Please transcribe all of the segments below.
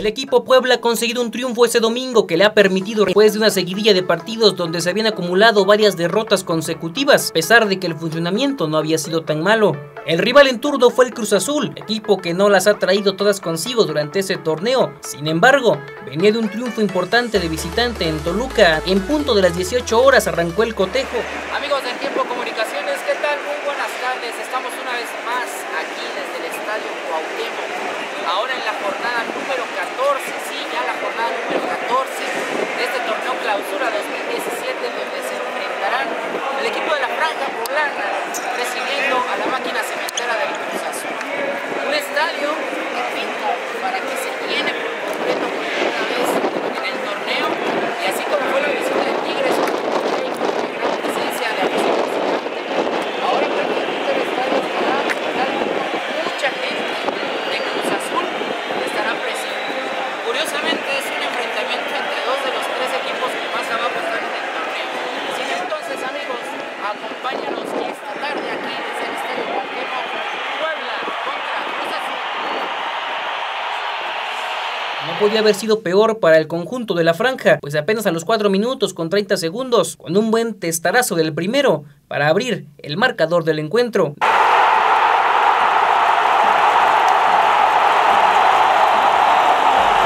El equipo Puebla ha conseguido un triunfo ese domingo que le ha permitido, después de una seguidilla de partidos donde se habían acumulado varias derrotas consecutivas, a pesar de que el funcionamiento no había sido tan malo. El rival en turno fue el Cruz Azul, equipo que no las ha traído todas consigo durante ese torneo. Sin embargo, venía de un triunfo importante de visitante en Toluca. En punto de las 18 horas arrancó el cotejo. Amigos de Tiempo Comunicaciones, ¿qué tal? Muy buenas tardes. Estamos una vez más aquí desde el Estadio Cuauhtémoc. Ahora en la jornada número 14, sí, ya la jornada número 14 de este torneo clausura 2017 donde se enfrentarán el equipo de la Franja Poblana recibiendo a la máquina cementera del Cruz Azul. Un estadio que pinta para que se llene por completo por primera vez en el torneo y así como fue la visita de Tigres con gran presencia de aficionados. Ahora prácticamente el estadio estará totalmente mucha gente de Cruz Azul estará presente. Curiosamente es un enfrentamiento entre dos de los tres equipos que más abajo están en el torneo. Así que entonces amigos, acompáñanos esta tarde aquí desde el Estadio Cuauhtémoc, Puebla contra Cruz Azul. No podía haber sido peor para el conjunto de la franja, pues apenas a los 4 minutos con 30 segundos, con un buen testarazo del primero para abrir el marcador del encuentro.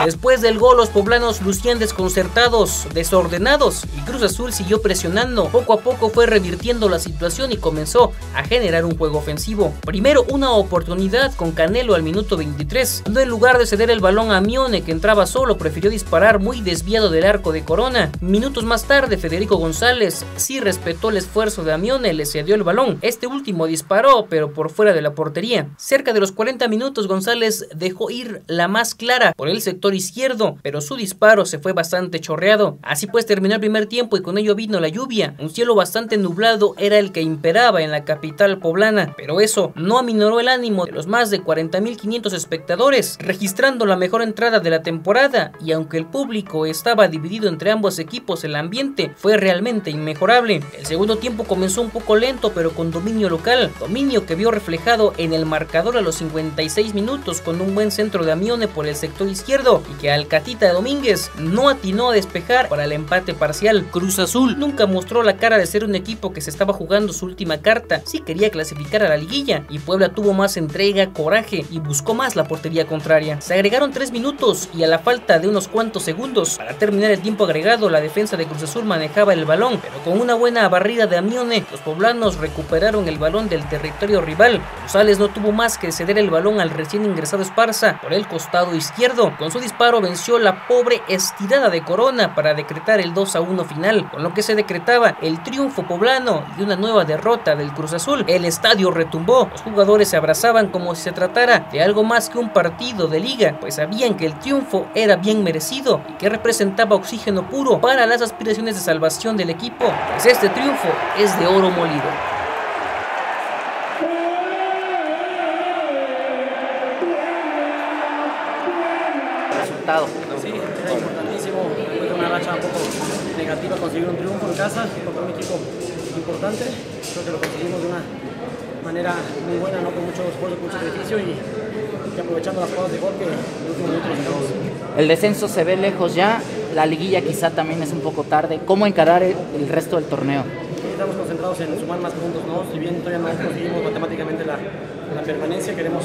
Después del gol, los poblanos lucían desconcertados, desordenados, y Cruz Azul siguió presionando. Poco a poco fue revirtiendo la situación y comenzó a generar un juego ofensivo. Primero una oportunidad con Canelo al minuto 23, cuando en lugar de ceder el balón a Mione, que entraba solo, prefirió disparar muy desviado del arco de Corona. Minutos más tarde, Federico González sí respetó el esfuerzo de Amione, le cedió el balón. Este último disparó, pero por fuera de la portería. Cerca de los 40 minutos, González dejó ir la más clara por el sector izquierdo, pero su disparo se fue bastante chorreado. Así pues terminó el primer tiempo y con ello vino la lluvia. Un cielo bastante nublado era el que imperaba en la capital poblana, pero eso no aminoró el ánimo de los más de 40.500 espectadores, registrando la mejor entrada de la temporada y aunque el público estaba dividido entre ambos equipos, el ambiente fue realmente inmejorable. El segundo tiempo comenzó un poco lento pero con dominio local, dominio que vio reflejado en el marcador a los 56 minutos con un buen centro de Amione por el sector izquierdo y que Alcatita Domínguez no atinó a despejar para el empate parcial. Cruz Azul nunca mostró la cara de ser un equipo que se estaba jugando su última carta, sí quería clasificar a la liguilla y Puebla tuvo más entrega, coraje y buscó más la portería contraria. Se agregaron 3 minutos y a la falta de unos cuantos segundos para terminar el tiempo agregado la defensa de Cruz Azul manejaba el balón, pero con una buena barrida de Amione los poblanos recuperaron el balón del territorio rival. González no tuvo más que ceder el balón al recién ingresado Esparza por el costado izquierdo. Con su disparo venció la pobre estirada de Corona para decretar el 2 a 1 final, con lo que se decretaba el triunfo poblano y una nueva derrota del Cruz Azul. El estadio retumbó, los jugadores se abrazaban como si se tratara de algo más que un partido de liga, pues sabían que el triunfo era bien merecido y que representaba oxígeno puro para las aspiraciones de salvación del equipo, pues este triunfo es de oro molido. Resultado. Sí, era importantísimo. Fue una racha un poco negativa conseguir un triunfo en casa contra un equipo importante. Creo que lo conseguimos de una manera muy buena, ¿no? con mucho esfuerzo, con mucho sacrificio y, y aprovechando las jugadas de gol que en el descenso se ve lejos ya, la liguilla quizá también es un poco tarde. ¿Cómo encarar el, el resto del torneo? Estamos concentrados en sumar más puntos, ¿no? Si bien todavía no conseguimos matemáticamente la, la permanencia, queremos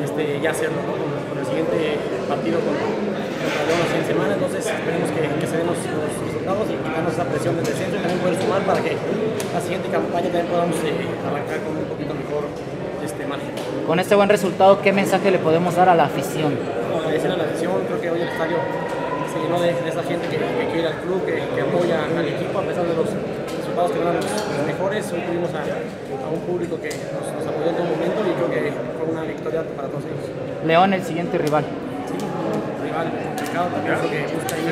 este, ya hacerlo, ¿no? Con, con el siguiente partido con, contra León siguiente semana, entonces esperemos que, que se den los, los resultados y quitarnos esa presión del descenso y también poder sumar para que la siguiente campaña también podamos eh, arrancar con un poquito mejor este, margen. Con este buen resultado, ¿qué mensaje le podemos dar a la afición? agradecer a la afición, creo que hoy el estadio se llenó de, de esa gente que, que quiere al club, que, que apoya al equipo a pesar de los resultados que no eran los, mejores. Hoy tuvimos a, a un público que nos, nos apoyó en todo momento y creo que fue una victoria para todos ellos. León, el siguiente rival. Sí, un rival complicado también creo que busca ahí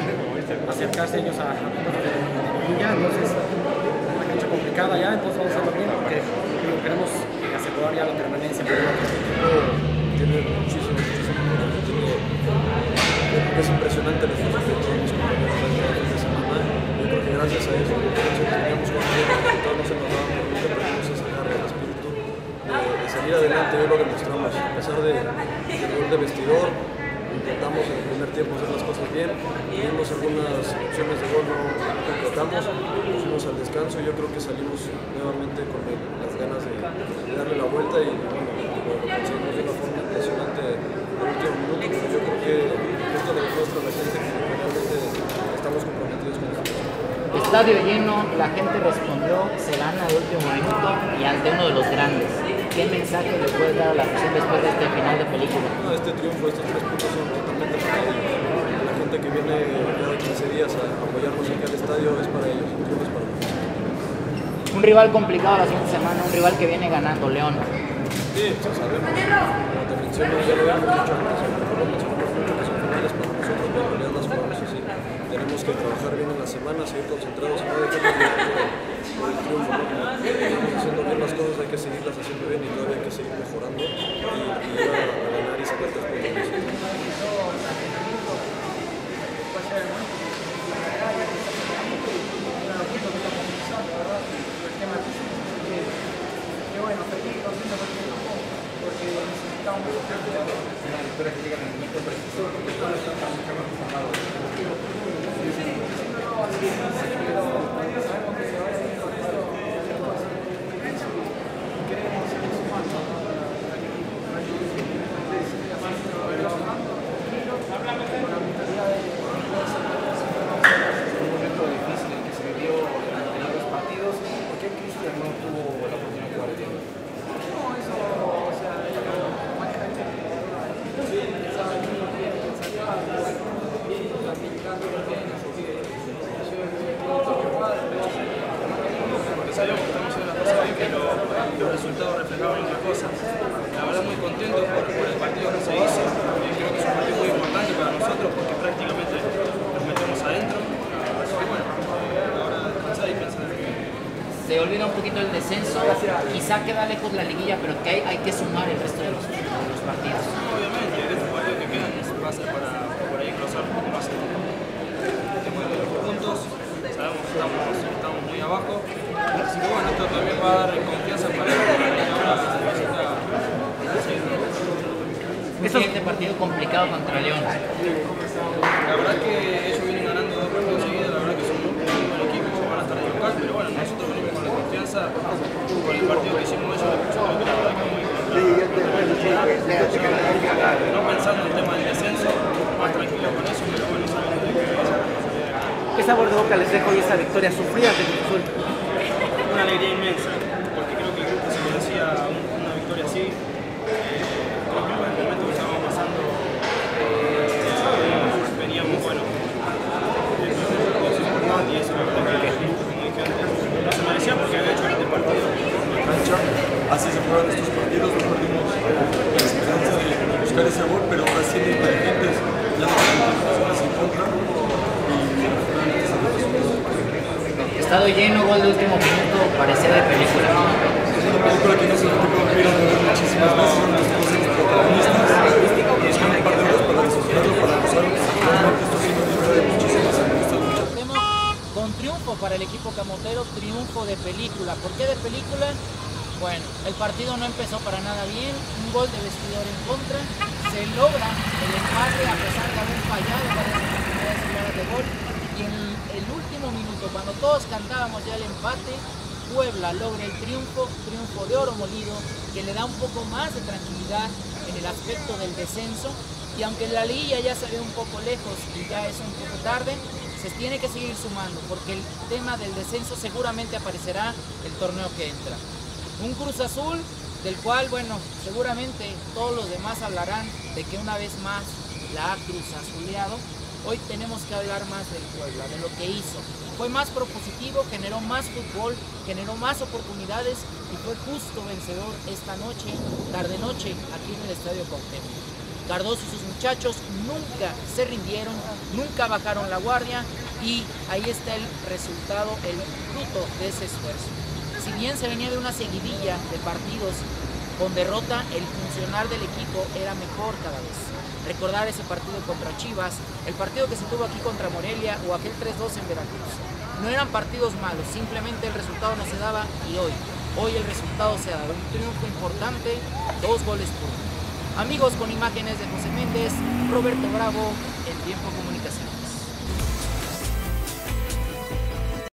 acercarse ellos a, a puntos de, de liguilla, entonces es una cancha complicada ya, entonces vamos a hacerlo bien porque digo, queremos asegurar ya la permanencia. tiene muchísimo, muchísimo es impresionante el esfuerzo que todos mis compañeros de semana. Yo creo que gracias a eso, nosotros teníamos con bien, los resultados no se nos daban por nunca, pero vamos a sacar el espíritu de, de salir adelante, hoy lo demostramos, a pesar de, gol de vestidor, intentamos en el primer tiempo opciones de gol no, no concretamos, fuimos al descanso y yo creo que salimos nuevamente con las ganas de, darle la vuelta y bueno, lo conseguimos de una forma impresionante el último minuto, pero yo creo que esto le demuestra a la gente que realmente estamos comprometidos con esto. Estadio lleno, la gente respondió, se gana el último minuto y ante uno de los grandes. ¿Qué mensaje le puede dar a la afición después de este final de película? No, este triunfo, estos tres puntos son totalmente para ellos. La gente que viene cada 15 días a apoyarnos aquí al estadio es para ellos, el triunfo es para nosotros. Un rival complicado la siguiente semana, un rival que viene ganando, León. Sí, pues sabemos, como te menciono, ya lo habíamos dicho antes, mucho que son finales para nosotros, pero en realidad las jugamos así. Tenemos que trabajar bien en la semana, seguir concentrados y no dejarnos llevar Estamos haciendo bien las cosas, hay que seguirlas haciendo bien y todavía hay que seguir mejorando y, y a, a ganar y sacar. un momento difícil en que se vivió en anteriores partidos. ¿Por qué Cristian no tuvo la oportunidad de jugar el día de hoy? Que estamos haciendo las cosas bien, pero los resultados reflejaban otra cosa. La verdad muy contento por, por el partido que se hizo. Eh, creo que es un partido muy importante para nosotros porque prácticamente nos metemos adentro. Así que bueno, eh, ahora descansar y pensar el que. Se olvida un poquito el descenso, quizá queda lejos la liguilla, pero que hay, hay que sumar el resto de los, de los partidos. Obviamente, de estos partidos que quedan va a ser para por ahí cruzar un poco más el el tema de los puntos. Sabemos que estamos, estamos muy abajo. Así que bueno, esto también va a dar confianza para ahora seguir. Un siguiente partido complicado contra León. La verdad que ellos vienen ganando dos partidos seguidos, la verdad que son un muy buen equipo, van a estar en local, pero bueno, nosotros venimos con la confianza, con el partido que hicimos ellos, yo creo que la verdad que muy. No pensando en el tema del descenso, más tranquilo con eso, pero bueno, sabiendo de que ¿Qué sabor de boca les dejó hoy esta victoria sufrida de Cruz? Una alegría inmensa, porque creo que el grupo se merecía un- una victoria así. Eh, creo que por el momento que estábamos pasando, eh, veníamos, bueno, y eso la verdad que como dije antes, se merecía porque había hecho este partido. Así se fueron estos partidos, no perdimos la esperanza de buscar ese gol, pero ahora siendo inteligentes, ya no tenemos goles en contra y realmente se nos resultó. Estado lleno, gol de último minuto, parecía de película. Es una película que no se repite hubieran ver muchísimas veces, nuestros dos protagonistas, buscando un par de goles para disfrutarlo, para gozarlo, nos me gusta mucho. Con triunfo para el equipo camotero, triunfo de película. ¿Por qué de película? Bueno, el partido no empezó para nada bien, un gol de vestidor en contra, se logra el empate a pesar de haber fallado varias oportunidades claras de gol y en el último minuto, cuando todos cantábamos ya el empate, Puebla logra el triunfo, triunfo de oro molido, que le da un poco más de tranquilidad en el aspecto del descenso y aunque la liguilla ya se ve un poco lejos y ya es un poco tarde, se tiene que seguir sumando porque el tema del descenso seguramente aparecerá el torneo que entra. Un Cruz Azul del cual, bueno, seguramente todos los demás hablarán de que una vez más la ha Cruz Azuleado. Hoy tenemos que hablar más del Puebla, de lo que hizo. Fue más propositivo, generó más fútbol, generó más oportunidades y fue justo vencedor esta noche, tarde-noche, aquí en el Estadio Cuauhtémoc. Cardoso y sus muchachos nunca se rindieron, nunca bajaron la guardia y ahí está el resultado, el fruto de ese esfuerzo. Si bien se venía de una seguidilla de partidos con derrota, el funcionar del equipo era mejor cada vez. Recordar ese partido contra Chivas, el partido que se tuvo aquí contra Morelia o aquel 3-2 en Veracruz. No eran partidos malos, simplemente el resultado no se daba y hoy, hoy el resultado se ha dado. Un triunfo importante, dos goles por uno. Amigos con imágenes de José Méndez, Roberto Bravo, El Tiempo.